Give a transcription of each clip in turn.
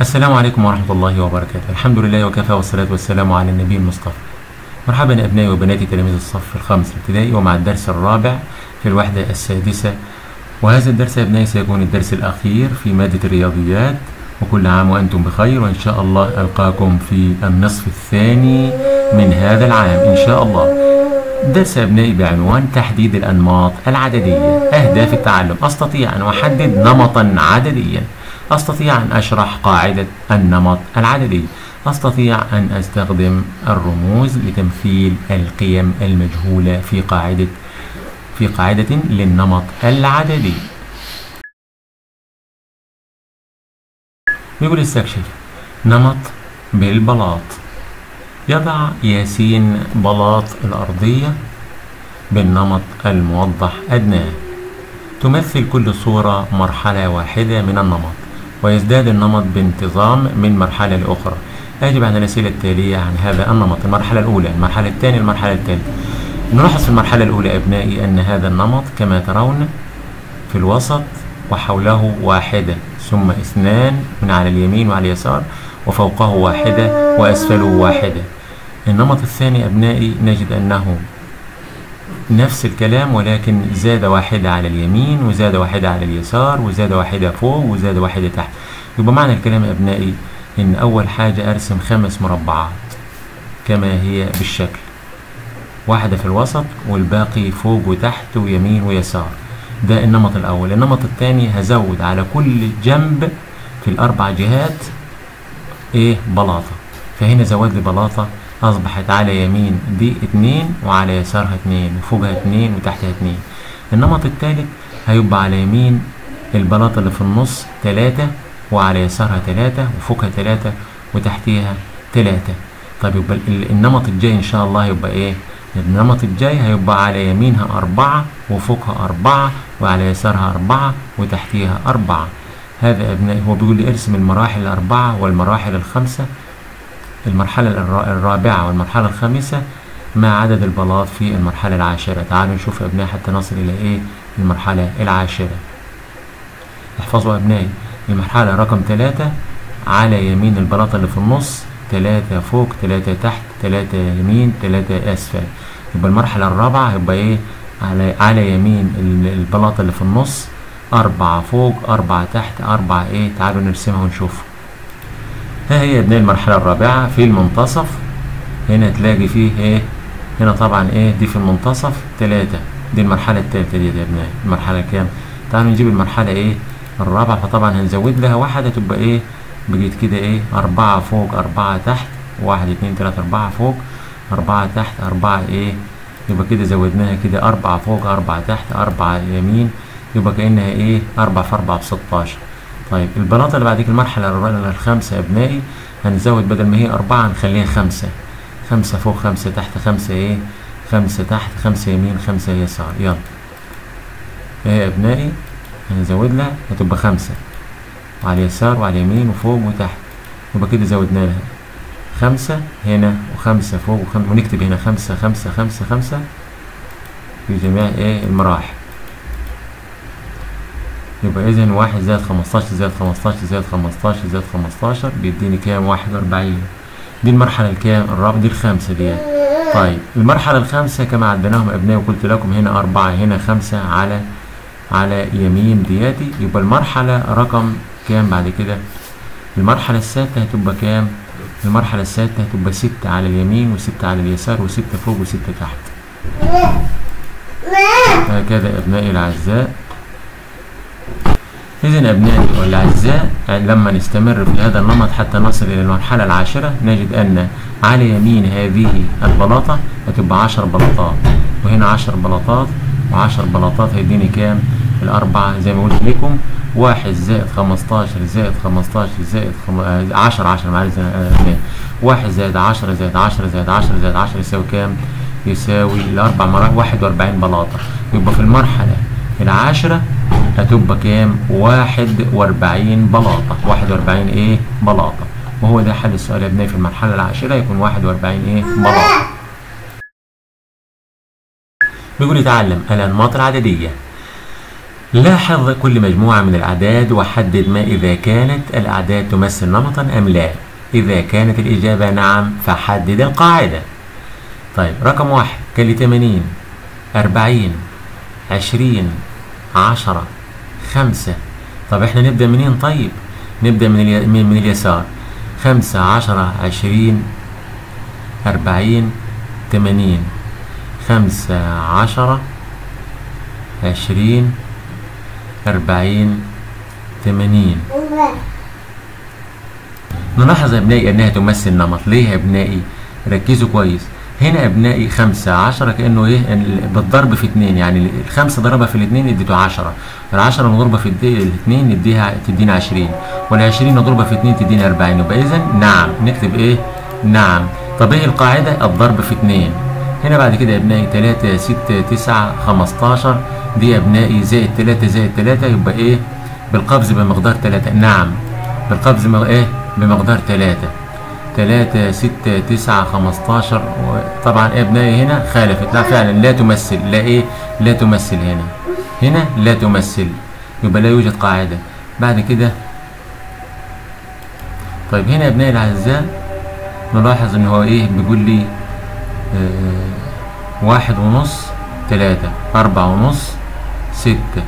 السلام عليكم ورحمة الله وبركاته. الحمد لله وكفى والصلاة والسلام على النبي المصطفى. مرحبا أبنائي وبناتي تلاميذ الصف الخامس الابتدائي ومع الدرس الرابع في الوحدة السادسة. وهذا الدرس يا أبنائي سيكون الدرس الأخير في مادة الرياضيات. وكل عام وأنتم بخير وإن شاء الله ألقاكم في النصف الثاني من هذا العام إن شاء الله. درس أبنائي بعنوان تحديد الأنماط العددية. أهداف التعلم. أستطيع أن أحدد نمطا عدديا. أستطيع أن أشرح قاعدة النمط العددي. أستطيع أن أستخدم الرموز لتمثيل القيم المجهولة في قاعدة في قاعدة للنمط العددي. يقول استكشف نمط بالبلاط. يضع ياسين بلاط الأرضية بالنمط الموضح أدناه تمثل كل صورة مرحلة واحدة من النمط. ويزداد النمط بانتظام من مرحلة لأخرى. أجب عن الأسئلة التالية عن هذا النمط المرحلة الأولى المرحلة الثانية المرحلة الثالثة. نلاحظ في المرحلة الأولى أبنائي أن هذا النمط كما ترون في الوسط وحوله واحدة ثم اثنان من على اليمين وعلى اليسار وفوقه واحدة وأسفله واحدة. النمط الثاني أبنائي نجد أنه نفس الكلام ولكن زاد واحدة على اليمين وزاد واحدة على اليسار وزاد واحدة فوق وزاد واحدة تحت. يبقى معنى الكلام يا أبنائي إن أول حاجة أرسم خمس مربعات كما هي بالشكل. واحدة في الوسط والباقي فوق وتحت ويمين ويسار. ده النمط الأول. النمط الثاني هزود على كل جنب في الأربع جهات إيه؟ بلاطة. فهنا زود لي بلاطة أصبحت على يمين دي اتنين وعلى يسارها اتنين وفوقها اتنين وتحتها اتنين. النمط التالت هيبقى على يمين البلاطة اللي في النص تلاتة وعلى يسارها تلاتة وفوقها تلاتة وتحتيها تلاتة. طيب يبقى النمط الجاي إن شاء الله يبقى إيه؟ النمط الجاي هيبقى على يمينها أربعة وفوقها أربعة وعلى يسارها أربعة وتحتيها أربعة. هذا أبنائي هو بيقول لي ارسم المراحل الأربعة والمراحل الخمسة المرحلة الرابعة والمرحلة الخامسة مع عدد البلاط في المرحلة العاشرة. تعالوا نشوف أبنائي حتى نصل إلى إيه؟ المرحلة العاشرة. احفظوا أبنائي. المرحلة رقم ثلاثة على يمين البلاطة اللي في النص ثلاثة فوق ثلاثة تحت ثلاثة يمين ثلاثة أسفل. يبقى المرحلة الرابعة يبقى إيه؟ على على يمين البلاطة اللي في النص أربعة فوق أربعة تحت أربعة إيه؟ تعالوا نرسمها ونشوفها ها هي ابناء المرحلة الرابعة في المنتصف. هنا تلاقي فيه إيه؟ هنا طبعا إيه؟ دي في المنتصف تلاتة. دي المرحلة التالتة دي يا ابنائي المرحلة كام؟ تعالوا نجيب المرحلة إيه؟ الرابعة. فطبعا هنزود لها واحدة تبقى إيه؟ بقيت كده إيه؟ أربعة فوق أربعة تحت. واحد اتنين تلاتة أربعة فوق أربعة تحت أربعة إيه؟ يبقى كده زودناها كده أربعة فوق أربعة تحت أربعة يمين. يبقى كأنها إيه؟ أربعة في أربعة بستاشر. طيب البلاطة اللي بعد كده المرحلة الخامسة يا ابنائي هنزود بدل ما هي أربعة هنخليها خمسة. خمسة فوق خمسة تحت خمسة إيه؟ خمسة تحت خمسة يمين خمسة يسار. يلا. إيه يا ابنائي؟ هنزود لها هتبقى خمسة. وعلى اليسار وعلى اليمين وفوق وتحت. يبقى كده زودنا لها. خمسة هنا وخمسة فوق وخمسة. ونكتب هنا خمسة خمسة خمسة خمسة. في جميع إيه؟ المراحل. يبقى إذا واحد زائد خمستاشر زائد خمستاشر زائد خمستاشر زائد خمستاشر بيديني كام؟ واحد وأربعين. دي المرحلة الكام؟ الرابعة دي الخامسة دي. طيب المرحلة الخامسة كما عدناهم أبنائي وقلت لكم هنا أربعة هنا خمسة على على يمين دياتي. يبقى المرحلة رقم كام بعد كده؟ المرحلة السادسة هتبقى كام؟ المرحلة السادسة هتبقى ستة على اليمين وستة على اليسار وستة فوق وستة تحت. هكذا أبنائي الأعزاء. إذا أبنائي والأعزاء لما نستمر في هذا النمط حتى نصل إلى المرحلة العاشرة نجد أن على يمين هذه البلاطة هتبقى عشر بلاطات وهنا عشر بلاطات وعشر بلاطات هيديني كام؟ الأربعة زي ما قلت لكم واحد زائد خمستاشر زائد خمستاشر زائد خم... عشرة عشرة معلش واحد زائد عشرة زائد عشرة زائد عشرة زائد عشرة يساوي كام؟ يساوي الأربع مراحل واحد وأربعين بلاطة يبقى في المرحلة العاشرة هتبقى كام؟ واحد وأربعين بلاطة واحد وأربعين إيه؟ بلاطة وهو ده حل السؤال يا ابنائي في المرحلة العاشرة يكون واحد وأربعين إيه؟ بلاطة بيقول يتعلم الأنماط العددية لاحظ كل مجموعة من الأعداد وحدد ما إذا كانت الأعداد تمثل نمطا أم لا إذا كانت الإجابة نعم فحدد القاعدة طيب رقم واحد كان لي 80 40 20 10 5 طب إحنا نبدأ منين؟ طيب نبدأ من, الي... من, اليسار. 5 10 20 40 80 5 10 20 40 80 نلاحظ يا ابنائي إنها تمثل نمط. ليه يا ابنائي؟ ركزوا كويس. هنا يا أبنائي خمسة عشرة كأنه إيه بالضرب في اتنين يعني الخمسة ضربها في الاتنين اديته عشرة العشرة نضربها في الاتنين نديها تدينا عشرين والعشرين نضربها في اتنين تدينا أربعين يبقى إذا نعم نكتب إيه؟ نعم. طب إيه القاعدة؟ الضرب في اتنين هنا بعد كده يا أبنائي تلاتة ستة تسعة خمستاشر دي يا أبنائي زائد تلاتة زائد تلاتة يبقى إيه؟ بالقبض بمقدار تلاتة. نعم. بالقبض مغ... إيه؟ بمقدار تلاتة. تلاتة ستة تسعة خمستاشر. طبعا إيه أبنائي هنا خالفت. لا فعلا لا تمثل. لا إيه؟ لا تمثل هنا. هنا لا تمثل. يبقى لا يوجد قاعدة. بعد كده طيب هنا يا أبنائي الأعزاء نلاحظ إن هو إيه؟ بيقول لي آه واحد ونص تلاتة أربعة ونص ستة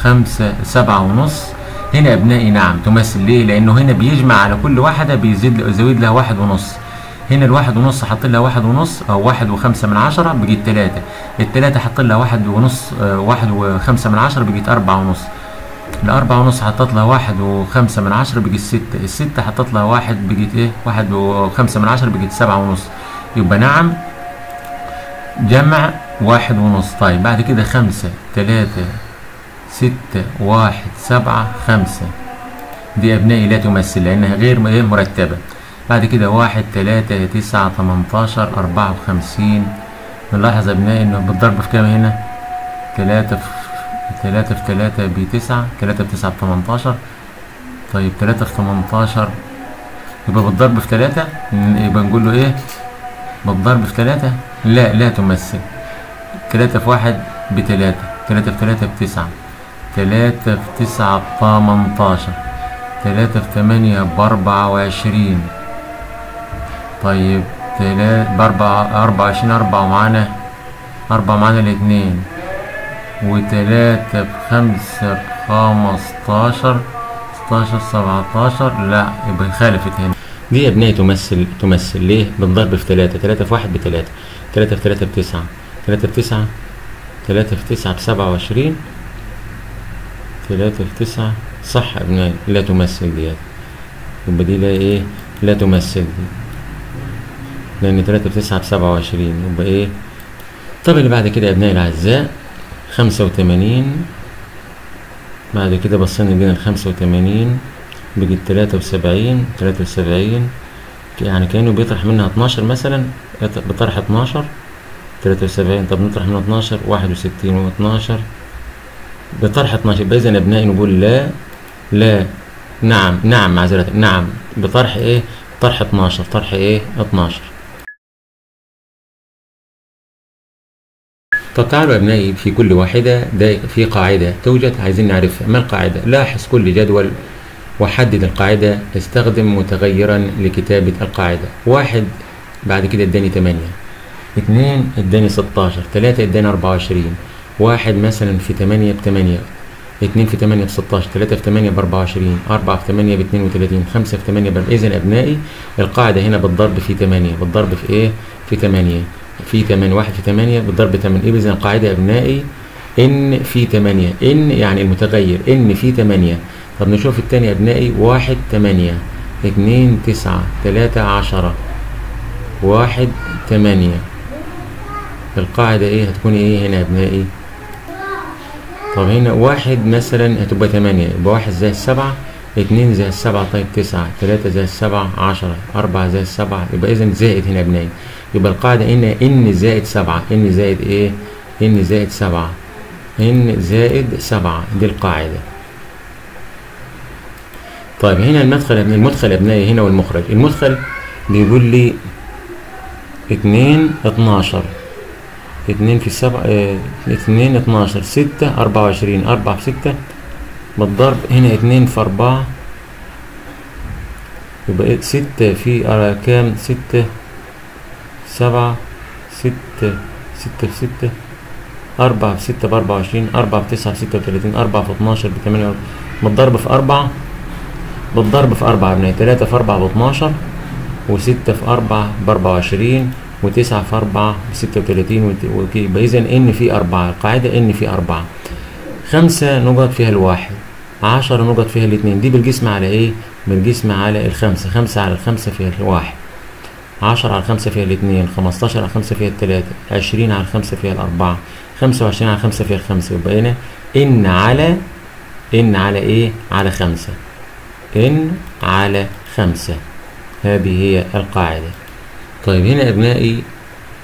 خمسة سبعة ونص هنا أبنائي نعم تمثل. ليه؟ لأنه هنا بيجمع على كل واحدة بيزيد يزود لها واحد ونص. هنا الواحد ونص حط لها واحد ونص أو واحد وخمسة من عشرة بقيت تلاتة. التلاتة حط لها واحد ونص آه واحد وخمسة من عشرة بقيت أربعة ونص. الأربعة ونص حطت لها واحد وخمسة من عشرة بقيت ستة. الستة حطت لها واحد بقيت إيه؟ واحد وخمسة من عشرة بقيت سبعة ونص. يبقى نعم جمع واحد ونص. طيب بعد كده خمسة تلاتة ستة واحد سبعة خمسة. دي أبنائي لا تمثل لأنها غير مرتبة. بعد كده واحد تلاتة تسعة تمنتاشر أربعة وخمسين. نلاحظ أبنائي إنه بالضرب في كام هنا؟ تلاتة في تلاتة في تلاتة بتسعة تلاتة في تسعة بتمنتاشر طيب تلاتة في تمنتاشر يبقى بالضرب في تلاتة؟ يبقى نقول له إيه؟ بالضرب في تلاتة؟ لا لا تمثل. تلاتة في واحد بتلاتة تلاتة في تلاتة بتسعة تلاتة في تسعة بتمنتاشر تلاتة في تمانية بأربعة وعشرين. طيب تلاتة بأربعة أربعة وعشرين أربعة معانا؟ أربعة معانا الاتنين. وتلاتة بخمسة بخمستاشر ستاشر سبعتاشر. لا يبقى خالفت هنا دي يا أبنائي تمثل تمثل. ليه؟ بالضرب في تلاتة. تلاتة في واحد بتلاتة. تلاتة في تلاتة بتسعة. تلاتة في تسعة تلاتة في تسعة بسبعة وعشرين. تلاتة في تسعة صح يا ابنائي لا تمثل ديت يبقى دي لا إيه؟ لا تمثل دي. لأن تلاتة في تسعة بسبعة وعشرين. يبقى إيه؟ طب اللي بعد كده يا أبنائي الأعزاء خمسة وتمانين. بعد كده بصينا لقينا الخمسة وتمانين. بقت تلاتة وسبعين تلاتة وسبعين. يعني كأنه بيطرح منها اتناشر مثلا. بطرح اتناشر تلاتة وسبعين. طب نطرح منها اتناشر واحد وستين واتناشر. بطرح اتناشر يبقى إذا أبنائي نقول لا لا نعم نعم معذرة نعم. بطرح إيه؟ طرح اتناشر طرح إيه؟ اتناشر طب تعالوا يا أبنائي في كل واحدة في قاعدة توجد عايزين نعرفها ما القاعدة. لاحظ كل جدول وحدد القاعدة استخدم متغيرا لكتابة القاعدة. واحد بعد كده اداني تمانية. اتنين اداني ستاشر. تلاتة اداني أربعة وعشرين. واحد مثلا في تمانية بتمانية اتنين في تمانية بستاشر تلاتة في تمانية بأربعة وعشرين أربعة في تمانية باتنين وتلاتين خمسة في تمانية بأربعة إذا أبنائي القاعدة هنا بالضرب في تمانية بالضرب في إيه؟ في تمانية في تمانية واحد في تمانية بالضرب تمانية إذا القاعدة أبنائي؟ إن في تمانية إن يعني المتغير إن في تمانية. طب نشوف التاني أبنائي واحد تمانية اتنين تسعة تلاتة عشرة واحد تمانية. القاعدة إيه؟ هتكون إيه هنا أبنائي؟ طب هنا واحد مثلا هتبقى تمانية يبقى واحد زي السبعة اتنين زي السبعة طيب تسعة تلاتة زي السبعة عشرة أربعة زي السبعة يبقى إذا زائد هنا أبنائي يبقى القاعدة إن إن زائد سبعة إن زائد إيه؟ إن زائد سبعة إن زائد سبعة دي القاعدة. طيب هنا المدخل المدخل أبنائي هنا والمخرج. المدخل بيقول لي اتنين اتناشر. اتنين في سبعة اتنين اتناشر ستة أربعة وعشرين أربعة في ستة. بالضرب هنا اتنين في أربعة. يبقى ستة في كام؟ ستة سبعة ستة ستة في ستة. أربعة في ستة بأربعة وعشرين أربعة في تسعة بستة وتلاتين أربعة في اتناشر بتمانية بالضرب في أربعة. بالضرب في أربعة بناية تلاتة في أربعة باتناشر وستة في أربعة بأربعة وعشرين. وتسعة في أربعة بستة وتلاتين يبقى إذا إن في أربعة القاعدة إن في أربعة. خمسة نقط فيها الواحد. عشرة نقط فيها الاتنين. دي بالجسم على إيه؟ بالجسم على الخمسة. خمسة على الخمسة فيها الواحد. عشرة على الخمسة فيها الاتنين. خمستاشر على الخمسة فيها التلاتة. عشرين على الخمسة فيها الأربعة. خمسة وعشرين على الخمسة فيها الخمسة. يبقى هنا إن على إن على إيه؟ على خمسة. إن على خمسة. هذه هي القاعدة. طيب هنا أبنائي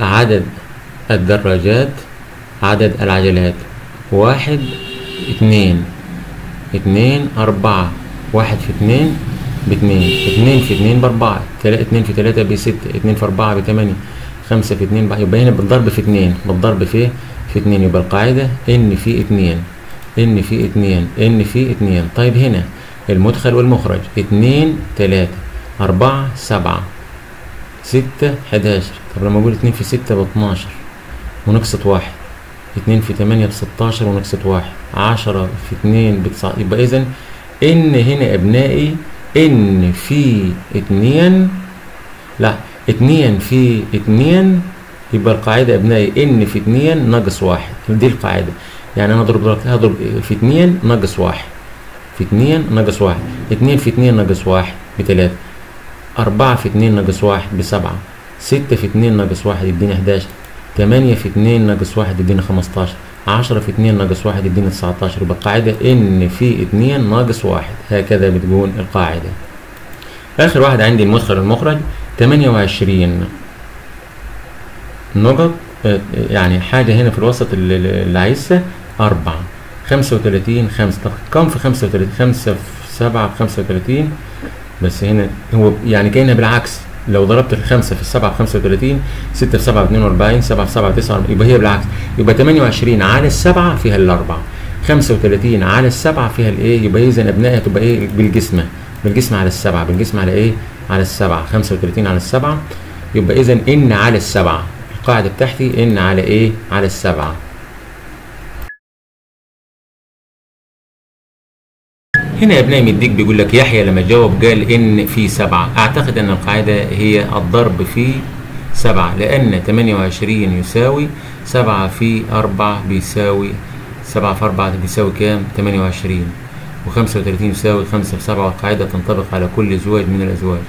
عدد الدراجات عدد العجلات واحد اتنين اتنين أربعة واحد في اتنين باتنين اتنين في اتنين بأربعة تلا اتنين في تلاتة بستة اتنين في أربعة بتمانية خمسة في اتنين يبقى هنا بالضرب في اتنين بالضرب في في اتنين يبقى القاعدة إن في اتنين إن في اتنين إن في اتنين طيب هنا المدخل والمخرج اتنين تلاتة أربعة سبعة. ستة حداشر. طب لما أقول اتنين في ستة باتناشر ونقصت واحد. اتنين في تمانية بستاشر ونقصت واحد. عشرة في اتنين بتسعة يبقى إذا إن هنا أبنائي إن في اتنين لا اتنين في اتنين يبقى القاعدة أبنائي إن في اتنين ناقص واحد. دي القاعدة. يعني أنا أضرب هضرب في اتنين ناقص واحد. في اتنين ناقص واحد. اتنين في اتنين ناقص واحد. بتلاتة. أربعة في اتنين ناقص واحد بسبعة. ستة في اتنين ناقص واحد يديني حداشر تمانية في اتنين ناقص واحد يديني خمستاشر. عشرة في اتنين ناقص واحد يديني تسعتاشر. يبقى القاعدة إن في اتنين ناقص واحد. هكذا بتقول القاعدة. آخر واحد عندي المدخل والمخرج تمانية وعشرين نقط. يعني حاجة هنا في الوسط اللي عايزها. أربعة. خمسة وتلاتين خمسة. طب كم في خمسة وتلاتين؟ خمسة في سبعة في خمسة وتلاتين. بس هنا هو يعني كأنها بالعكس لو ضربت الخمسة في السبعة في خمسة وتلاتين ستة في سبعة باتنين وأربعين سبعة في سبعة تسعة يبقى هي بالعكس يبقى تمانية وعشرين على السبعة فيها خمسة وتلاتين على السبعة فيها الإيه يبقى إذا أبنائها تبقى إيه؟ بالجسمة بالجسم على السبعة بالجسم على إيه؟ على خمسة وتلاتين على السبعة يبقى إذا إن على السبعة القاعدة بتاعتي إن على إيه؟ على السبعة. هنا يا ابنائي مديك بيقول لك يحيى لما جاوب قال إن في سبعة. أعتقد أن القاعدة هي الضرب في سبعة لأن 28 يساوي سبعة في أربعة بيساوي سبعة في أربعة بيساوي كام؟ 28 وخمسة وتلاتين يساوي خمسة في سبعة والقاعدة تنطبق على كل زواج من الأزواج.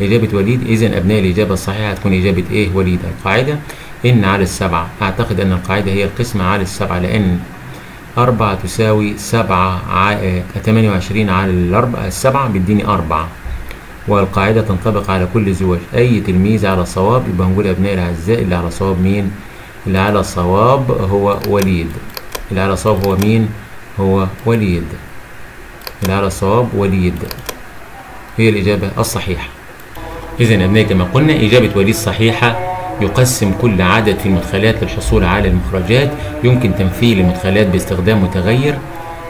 إجابة وليد إذا أبناء الإجابة الصحيحة هتكون إجابة إيه؟ وليد. القاعدة إن على السبعة. أعتقد أن القاعدة هي القسمة على السبعة لأن أربعة تساوي سبعة تمانية وعشرين على الأربعة السبعة بيديني أربعة. والقاعدة تنطبق على كل زواج. أي تلميذ على صواب يبقى هنقول أبناء الأعزاء اللي على صواب مين؟ اللي على صواب هو وليد. اللي على صواب هو مين؟ هو وليد. اللي على صواب وليد. هي الإجابة الصحيحة. إذا أبناء كما قلنا إجابة وليد صحيحة. يقسم كل عدد في المدخلات للحصول على المخرجات. يمكن تمثيل المدخلات باستخدام متغير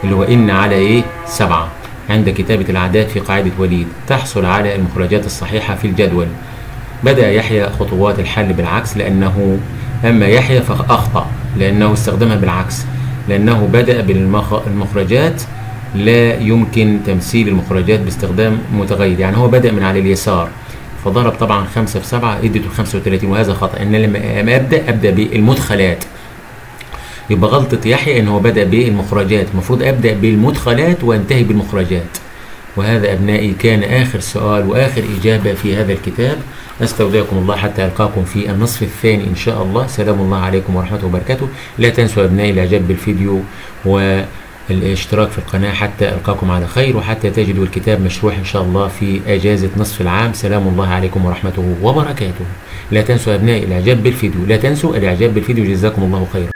اللي هو إن على إيه؟ سبعة. عند كتابة الأعداد في قاعدة وليد تحصل على المخرجات الصحيحة في الجدول. بدأ يحيى خطوات الحل بالعكس لأنه أما يحيى فأخطأ لأنه استخدمها بالعكس. لأنه بدأ بالمخرجات لا يمكن تمثيل المخرجات باستخدام متغير. يعني هو بدأ من على اليسار. فضرب طبعا خمسة في سبعة ادته خمسة وتلاتين وهذا خطأ. إن لما أبدأ أبدأ بالمدخلات. يبقى غلطة يحيى إن هو بدأ بالمخرجات. المفروض أبدأ بالمدخلات وأنتهي بالمخرجات. وهذا أبنائي كان آخر سؤال وآخر إجابة في هذا الكتاب. أستودعكم الله حتى ألقاكم في النصف الثاني إن شاء الله. سلام الله عليكم ورحمة وبركاته. لا تنسوا أبنائي الإعجاب بالفيديو و الاشتراك في القناة حتى ألقاكم على خير وحتى تجدوا الكتاب مشروح إن شاء الله في أجازة نصف العام. سلام الله عليكم ورحمته وبركاته. لا تنسوا أبنائي الإعجاب بالفيديو. لا تنسوا الإعجاب بالفيديو. جزاكم الله خيرا.